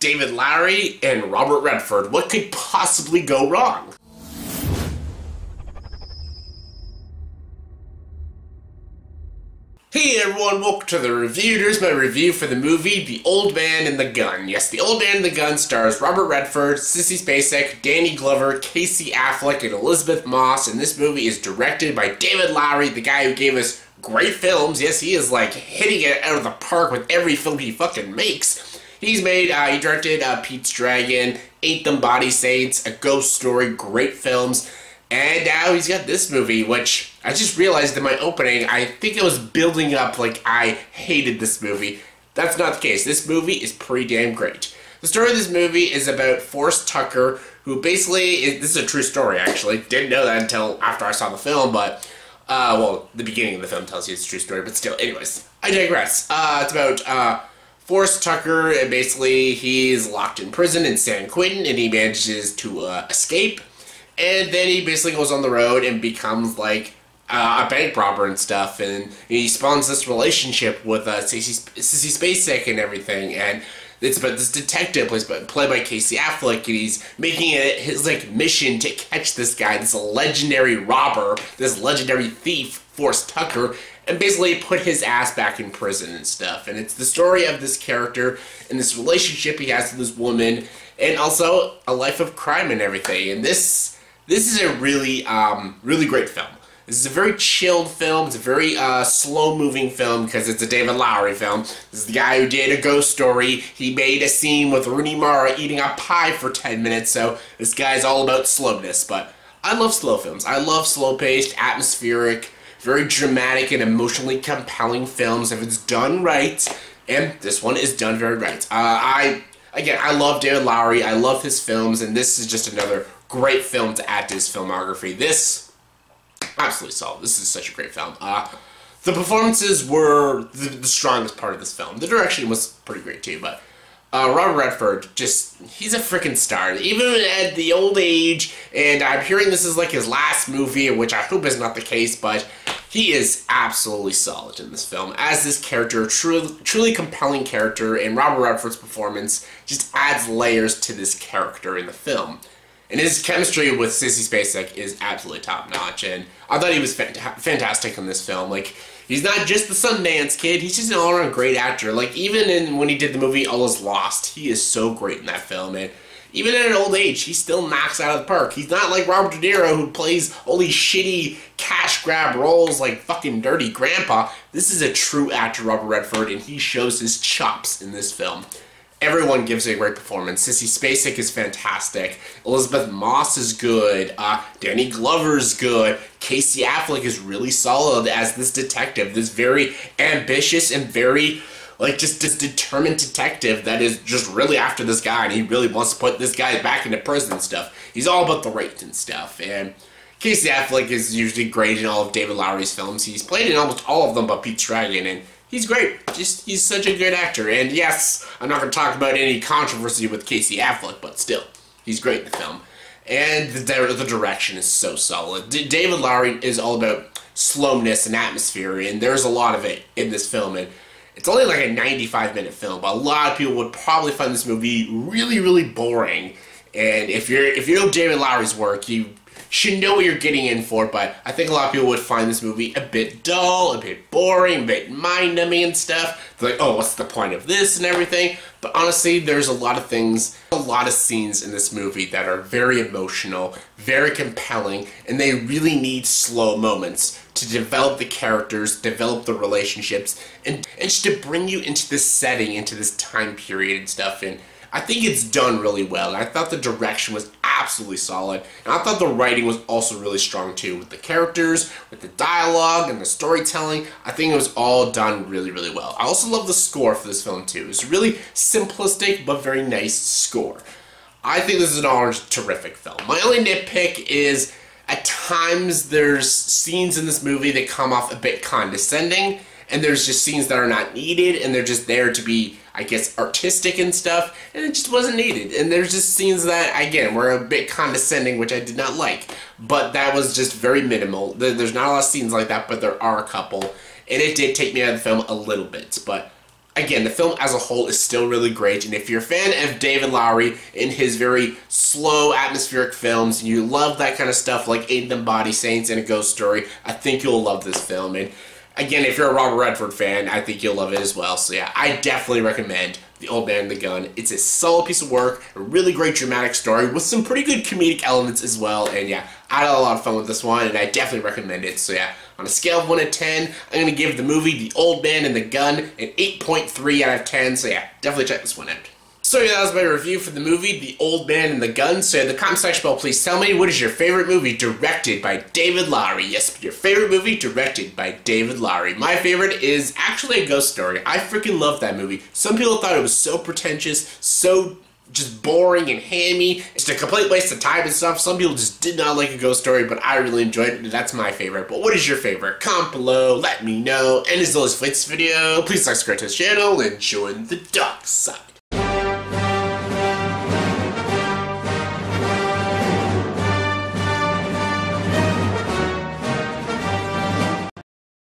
David Lowery and Robert Redford. What could possibly go wrong? Hey everyone, welcome to the review. Here's my review for the movie The Old Man and the Gun. Yes, The Old Man and the Gun stars Robert Redford, Sissy Spacek, Danny Glover, Casey Affleck, and Elizabeth Moss, and this movie is directed by David Lowery, the guy who gave us great films. Yes, he is like hitting it out of the park with every film he fucking makes. He's made, uh, he directed uh, Pete's Dragon, Ain't Them Body Saints, A Ghost Story, great films. And now he's got this movie, which I just realized in my opening, I think it was building up like I hated this movie. That's not the case. This movie is pretty damn great. The story of this movie is about Forrest Tucker, who basically, is, this is a true story actually. Didn't know that until after I saw the film, but, uh, well, the beginning of the film tells you it's a true story, but still, anyways, I digress. Uh, it's about, uh, Forrest Tucker, and basically he's locked in prison in San Quentin, and he manages to, uh, escape. And then he basically goes on the road and becomes like uh, a bank robber and stuff, and he spawns this relationship with uh, Sissy, Sissy Spacek and everything, and it's about this detective played by, played by Casey Affleck, and he's making it his like mission to catch this guy, this legendary robber, this legendary thief, Forrest Tucker, and basically put his ass back in prison and stuff. And it's the story of this character and this relationship he has with this woman, and also a life of crime and everything. And this this is a really, um, really great film. This is a very chilled film. It's a very uh, slow-moving film because it's a David Lowery film. This is the guy who did A Ghost Story. He made a scene with Rooney Mara eating a pie for 10 minutes, so this guy's all about slowness. But I love slow films. I love slow-paced, atmospheric, very dramatic and emotionally compelling films if it's done right. And this one is done very right. Uh, I, again, I love David Lowery. I love his films, and this is just another great film to add to his filmography. This, absolutely solid. This is such a great film. Uh, the performances were the, the, strongest part of this film. The direction was pretty great too, but uh, Robert Redford, just, he's a freaking star. Even at the old age, and I'm hearing this is like his last movie, which I hope is not the case, but he is absolutely solid in this film. As this character, truly, truly compelling character, and Robert Redford's performance just adds layers to this character in the film. And his chemistry with Sissy Spacek is absolutely top notch, and I thought he was fant fantastic in this film. Like, he's not just the Sundance kid; he's just an all-around great actor. Like, even in when he did the movie All Is Lost, he is so great in that film, and even at an old age, he still knocks out of the park. He's not like Robert De Niro, who plays all these shitty cash grab roles like fucking Dirty Grandpa. This is a true actor, Robert Redford, and he shows his chops in this film. Everyone gives a great performance. Sissy Spacek is fantastic. Elizabeth Moss is good. Uh, Danny Glover's good. Casey Affleck is really solid as this detective. This very ambitious and very like just this determined detective that is just really after this guy and he really wants to put this guy back into prison and stuff. He's all about the right and stuff. And Casey Affleck is usually great in all of David Lowery's films. He's played in almost all of them but Pete's Dragon and he's great. Just he's such a good actor. And yes, I'm not going to talk about any controversy with Casey Affleck, but still, he's great in the film. And the, the direction is so solid. D David Lowery is all about slowness and atmosphere, and there's a lot of it in this film. And it's only like a 95 minute film, but a lot of people would probably find this movie really, really boring. And if you're if you know David Lowery's work, you should know what you're getting in for, but I think a lot of people would find this movie a bit dull, a bit boring, a bit mind-numbing and stuff. They're like, oh, what's the point of this and everything? But honestly, there's a lot of things, a lot of scenes in this movie that are very emotional, very compelling, and they really need slow moments to develop the characters, develop the relationships, and, and just to bring you into this setting, into this time period and stuff, and I think it's done really well. I thought the direction was absolutely solid, and I thought the writing was also really strong too, with the characters, with the dialogue, and the storytelling. I think it was all done really, really well. I also love the score for this film too. It's really simplistic but very nice score. I think this is an all terrific film. My only nitpick is at times there's scenes in this movie that come off a bit condescending, and there's just scenes that are not needed, and they're just there to be I guess, artistic and stuff, and it just wasn't needed. And there's just scenes that, again, were a bit condescending, which I did not like. But that was just very minimal. There's not a lot of scenes like that, but there are a couple. And it did take me out of the film a little bit. But again, the film as a whole is still really great, and if you're a fan of David Lowery in his very slow, atmospheric films, and you love that kind of stuff like Ain't Them Body Saints and A Ghost Story, I think you'll love this film. And again, if you're a Robert Redford fan, I think you'll love it as well. So yeah, I definitely recommend The Old Man and the Gun. It's a solid piece of work, a really great dramatic story with some pretty good comedic elements as well. And yeah, I had a lot of fun with this one, and I definitely recommend it. So yeah, on a scale of 1 to 10, I'm going to give the movie The Old Man and the Gun an 8.3 out of 10. So yeah, definitely check this one out. So yeah, that was my review for the movie The Old Man and the Gun. So in the comment section below, please tell me what is your favorite movie directed by David Lowery. Yes, your favorite movie directed by David Lowery. My favorite is actually A Ghost Story. I freaking love that movie. Some people thought it was so pretentious, so just boring and hammy. It's a complete waste of time and stuff. Some people just did not like A Ghost Story, but I really enjoyed it. That's my favorite. But what is your favorite? Comment below, let me know. And as always for this video, please subscribe to this channel and join the dark side.